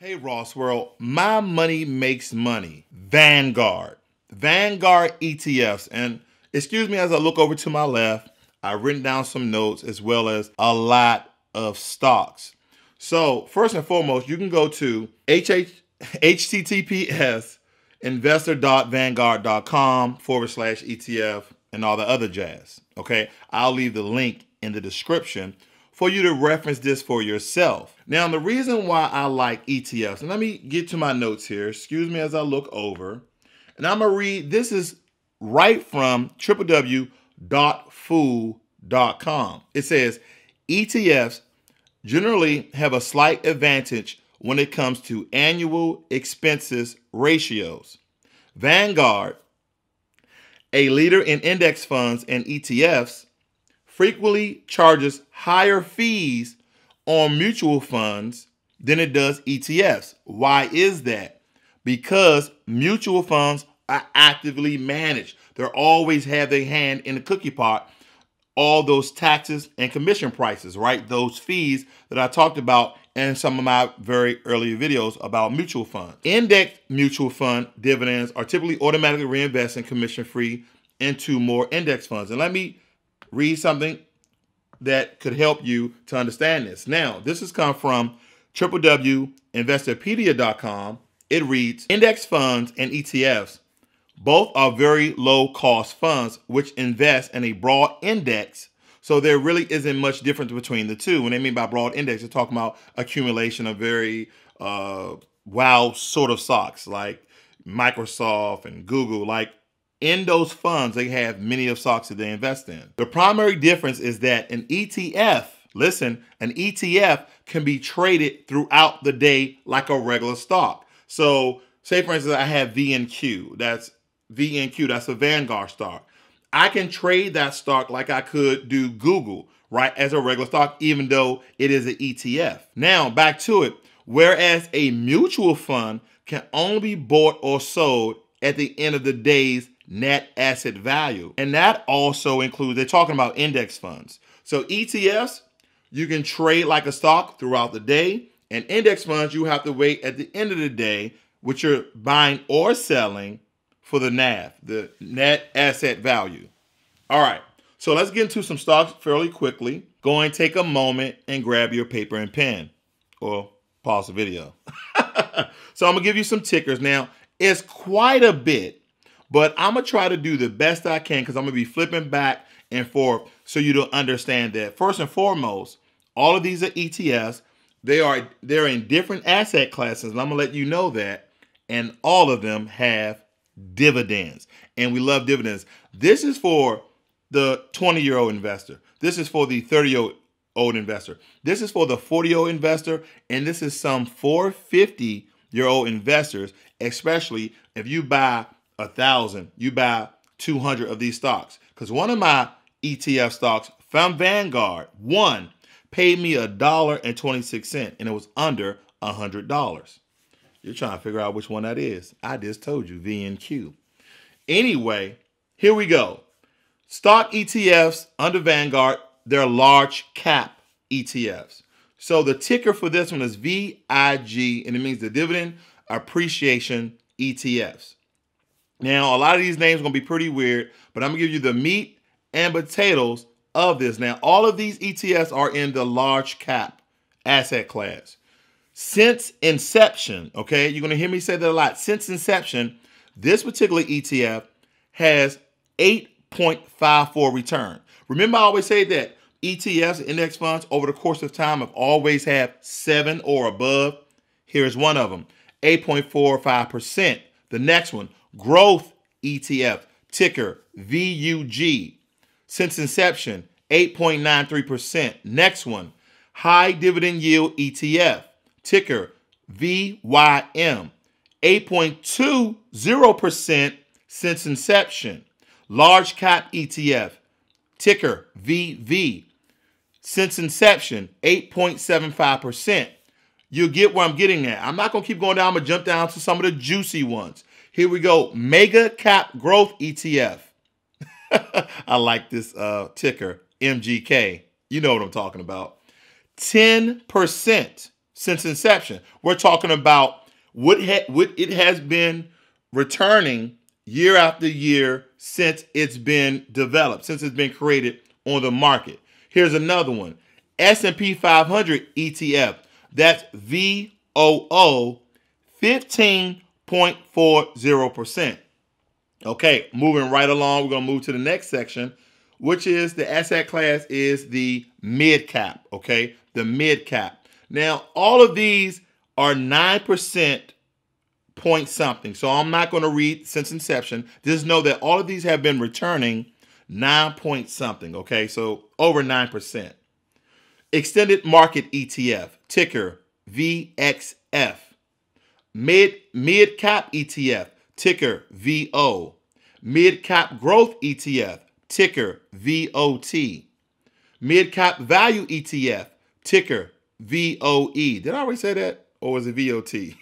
Hey Ross World, my money makes money. Vanguard. Vanguard ETFs. And excuse me as I look over to my left, I've written down some notes as well as a lot of stocks. So, first and foremost, you can go to HH, https investor.vanguard.com forward slash ETF and all the other jazz. Okay, I'll leave the link in the description for you to reference this for yourself. Now, the reason why I like ETFs, and let me get to my notes here. Excuse me as I look over. And I'm going to read this is right from www.fool.com. It says ETFs generally have a slight advantage when it comes to annual expenses ratios. Vanguard, a leader in index funds and ETFs, frequently charges higher fees on mutual funds than it does ETFs. Why is that? Because mutual funds are actively managed. They always have their hand in the cookie pot, all those taxes and commission prices, right? Those fees that I talked about in some of my very earlier videos about mutual funds. Index mutual fund dividends are typically automatically reinvested commission free into more index funds. And let me read something that could help you to understand this. Now, this has come from www.investopedia.com. It reads Index funds and ETFs both are very low cost funds which invest in a broad index. So there really isn't much difference between the two. When they mean by broad index, they're talking about accumulation of very uh, wow sort of stocks like Microsoft and Google. Like in those funds, they have many of stocks that they invest in. The primary difference is that an ETF, listen, an ETF can be traded throughout the day like a regular stock. So, say for instance, I have VNQ. That's VNQ. That's a Vanguard stock. I can trade that stock like I could do Google, right, as a regular stock, even though it is an ETF. Now, back to it. Whereas a mutual fund can only be bought or sold at the end of the day's net asset value. And that also includes, they're talking about index funds. So ETFs, you can trade like a stock throughout the day. And index funds, you have to wait at the end of the day, which you're buying or selling for the NAV, the net asset value. All right, so let's get into some stocks fairly quickly. Go and take a moment and grab your paper and pen or pause the video. so I'm gonna give you some tickers. Now, it's quite a bit but I'm gonna try to do the best I can because I'm gonna be flipping back and forth so you don't understand that. First and foremost, all of these are ETFs. They are they're in different asset classes, and I'm gonna let you know that. And all of them have dividends, and we love dividends. This is for the 20 year old investor. This is for the 30 year old investor. This is for the 40 year old investor, and this is some 450 year old investors, especially if you buy a thousand, you buy 200 of these stocks. Because one of my ETF stocks from Vanguard, one paid me a dollar and 26 cent, and it was under a hundred dollars. You're trying to figure out which one that is. I just told you, VNQ. Anyway, here we go. Stock ETFs under Vanguard, they're large cap ETFs. So the ticker for this one is VIG, and it means the dividend appreciation ETFs. Now, a lot of these names are going to be pretty weird, but I'm going to give you the meat and potatoes of this. Now, all of these ETFs are in the large cap asset class. Since inception, okay, you're going to hear me say that a lot. Since inception, this particular ETF has 8.54 return. Remember, I always say that ETFs, index funds, over the course of time have always had seven or above. Here's one of them 8.45%. The next one, Growth ETF, ticker VUG. Since inception, 8.93%. Next one, High Dividend Yield ETF, ticker VYM. 8.20% since inception. Large Cap ETF, ticker VV. Since inception, 8.75%. You'll get where I'm getting at. I'm not going to keep going down. I'm going to jump down to some of the juicy ones. Here we go. Mega Cap Growth ETF. I like this uh, ticker, MGK. You know what I'm talking about. 10% since inception. We're talking about what, ha- what it has been returning year after year since it's been developed, since it's been created on the market. Here's another one. S&P 500 ETF. That's VOO 15.40%. Okay, moving right along, we're going to move to the next section, which is the asset class is the mid cap, okay? The mid cap. Now, all of these are 9% point something. So I'm not going to read since inception. Just know that all of these have been returning 9 point something, okay? So over 9%. Extended market ETF, ticker VXF. Mid mid cap ETF, ticker VO. Mid cap growth ETF, ticker VOT. Mid cap value ETF, ticker VOE. Did I already say that? Or was it VOT?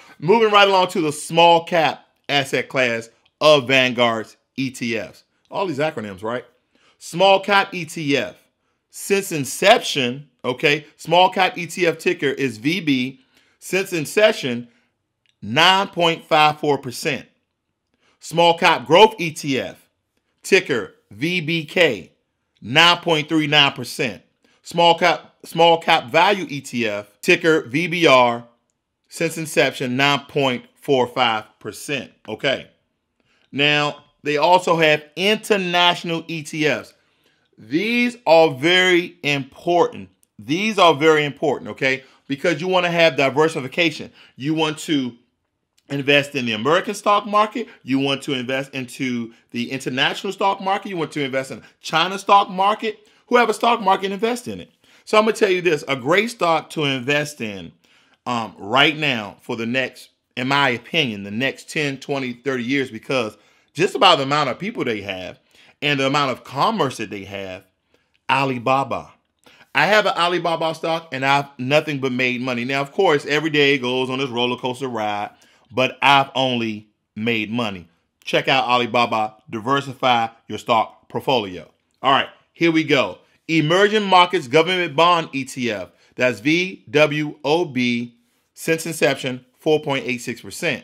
Moving right along to the small cap asset class of Vanguard's ETFs. All these acronyms, right? Small cap ETF. Since inception, okay, small cap ETF ticker is VB. Since inception, 9.54%. Small cap growth ETF, ticker VBK, 9.39%. Small cap small cap value ETF, ticker VBR, since inception 9.45%. Okay. Now, they also have international ETFs. These are very important. These are very important, okay? Because you want to have diversification. You want to invest in the American stock market. You want to invest into the international stock market. You want to invest in China stock market. Who have a stock market, invest in it. So I'm going to tell you this, a great stock to invest in um, right now for the next, in my opinion, the next 10, 20, 30 years, because just about the amount of people they have and the amount of commerce that they have, Alibaba. I have an Alibaba stock and I've nothing but made money. Now, of course, every day goes on this roller coaster ride but I've only made money. Check out Alibaba, diversify your stock portfolio. All right, here we go. Emerging Markets Government Bond ETF. That's VWOB since inception, 4.86%.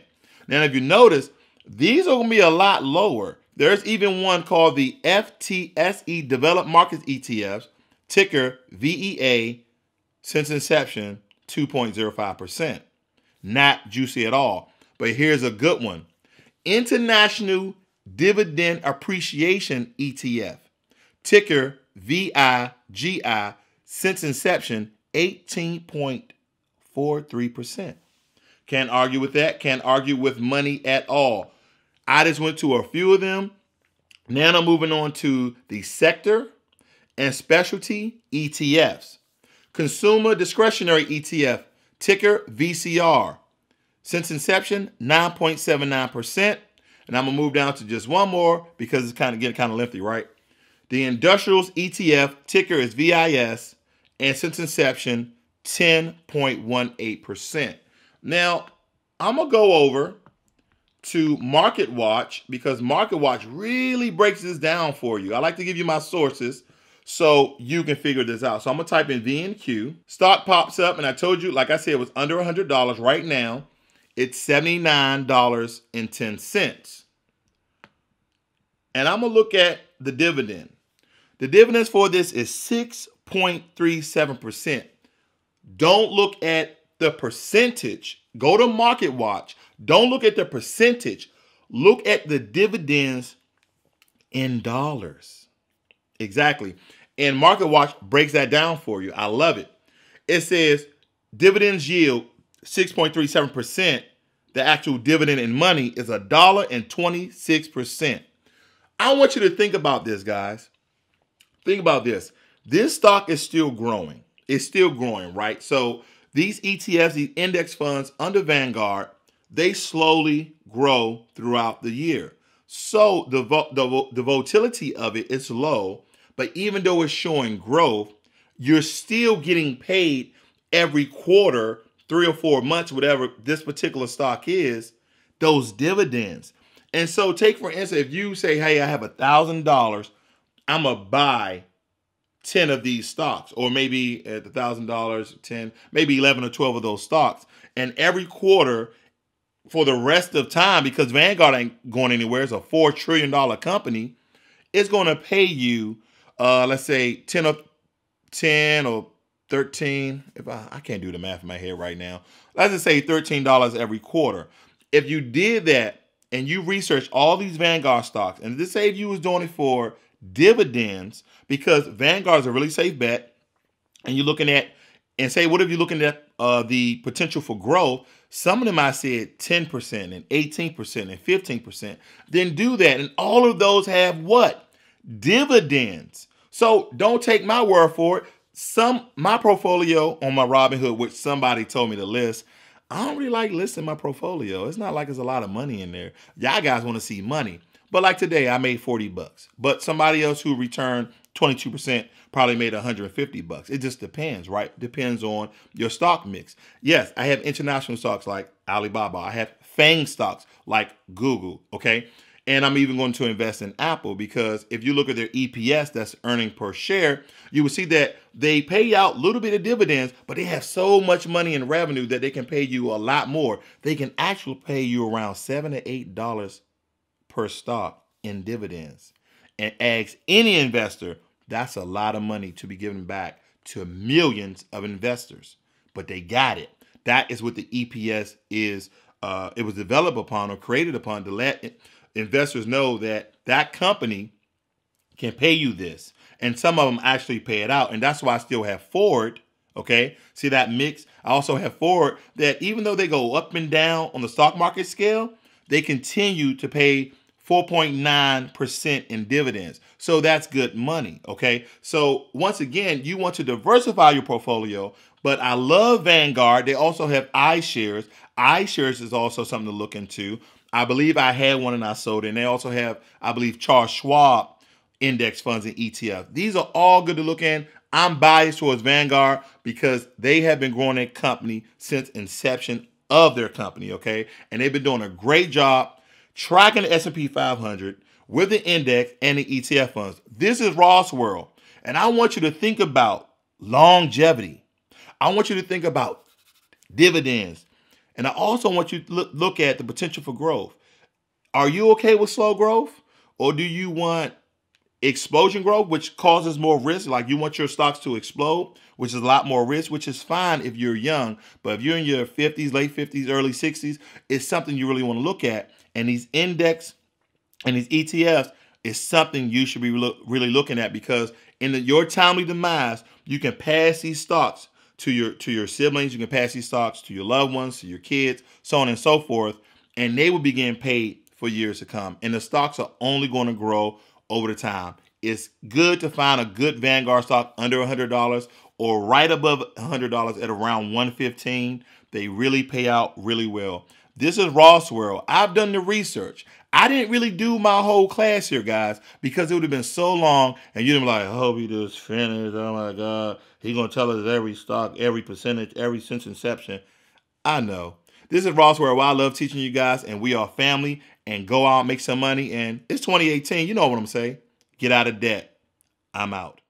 Now, if you notice, these are going to be a lot lower. There's even one called the FTSE Developed Markets ETFs, ticker VEA, since inception, 2.05%. Not juicy at all. But here's a good one International Dividend Appreciation ETF, ticker VIGI, since inception, 18.43%. Can't argue with that. Can't argue with money at all. I just went to a few of them. Now I'm moving on to the sector and specialty ETFs. Consumer Discretionary ETF, ticker VCR, since inception, 9.79%. And I'm to move down to just one more because it's kind of getting kind of lengthy, right? The Industrials ETF ticker is VIS, and since inception, 10.18%. Now, I'm to go over to Market Watch because Market Watch really breaks this down for you. I like to give you my sources so you can figure this out. So I'm to type in VNQ. Stock pops up, and I told you, like I said, it was under $100 right now it's $79.10. And I'm going to look at the dividend. The dividends for this is 6.37%. Don't look at the percentage. Go to Market Watch. Don't look at the percentage. Look at the dividends in dollars. Exactly. And Market Watch breaks that down for you. I love it. It says dividends yield 6.37%, the actual dividend in money is a dollar and 26 percent. I want you to think about this, guys. Think about this. This stock is still growing. It's still growing, right? So these ETFs, these index funds under Vanguard, they slowly grow throughout the year. So the, the, the volatility of it is low, but even though it's showing growth, you're still getting paid every quarter three or four months, whatever this particular stock is, those dividends. And so, take for instance, if you say, "Hey, I have a thousand dollars, I'm gonna buy 10 of these stocks, or maybe at the thousand dollars, 10, maybe 11 or 12 of those stocks. And every quarter for the rest of time, because Vanguard ain't going anywhere, it's a $4 trillion company, it's to pay you, uh, let's say 10 or 10 or 13. If I, I can't do the math in my head right now. Let's just say $13 every quarter. If you did that and you researched all these Vanguard stocks, and this say you was doing it for dividends, because Vanguard is a really safe bet, and you're looking at, and say, what if you're looking at uh, the potential for growth? Some of them I said 10% and 18% and 15%. Then do that. And all of those have what? Dividends. So don't take my word for it. Some my portfolio on my Robinhood, which somebody told me to list, I don't really like listing my portfolio. It's not like there's a lot of money in there. Y'all guys want to see money. But like today, I made 40 bucks. But somebody else who returned 22% probably made 150 bucks. It just depends, right? Depends on your stock mix. Yes, I have international stocks like Alibaba. I have FANG stocks like Google, okay? And I'm even going to invest in Apple because if you look at their EPS, that's earning per share, you will see that they pay out a little bit of dividends, but they have so much money in revenue that they can pay you a lot more. They can actually pay you around seven to eight dollars per stock in dividends. And ask any investor, that's a lot of money to be given back to millions of investors. But they got it. That is what the EPS is. Uh, it was developed upon or created upon to let investors know that that company can pay you this. And some of them actually pay it out. And that's why I still have Ford. Okay. See that mix? I also have Ford that even though they go up and down on the stock market scale, they continue to pay 4.9% in dividends. So that's good money. Okay. So once again, you want to diversify your portfolio, but I love Vanguard. They also have iShares. iShares is also something to look into. I believe I had one and I sold it. And they also have, I believe, Charles Schwab index funds and ETF. These are all good to look in. I'm biased towards Vanguard because they have been growing their company since inception of their company, okay? And they've been doing a great job tracking the S&P 500 with the index and the ETF funds. This is Ross World. And I want you to think about longevity. I want you to think about dividends, and I also want you to look, look at the potential for growth. Are you okay with slow growth? Or do you want explosion growth, which causes more risk? Like you want your stocks to explode, which is a lot more risk, which is fine if you're young. But if you're in your 50s, late 50s, early 60s, it's something you really want to look at. And these index and these ETFs is something you should be really looking at because in the, your timely demise, you can pass these stocks to your to your siblings. You can pass these stocks to your loved ones, to your kids, so on and so forth, and they will be getting paid for years to come. And the stocks are only going to grow over the time. It's good to find a good Vanguard stock under $100 or right above $100 at around 115. They really pay out really well. This is Ross World. I've done the research. I didn't really do my whole class here, guys, because it would have been so long, and you'd be like, I hope he just finished. Oh my God. He gonna tell us every stock, every percentage, every since inception. I know. This is Ross where I love teaching you guys, and we are family, and go out, make some money. And it's 2018. You know what I'm saying. Get out of debt. I'm out.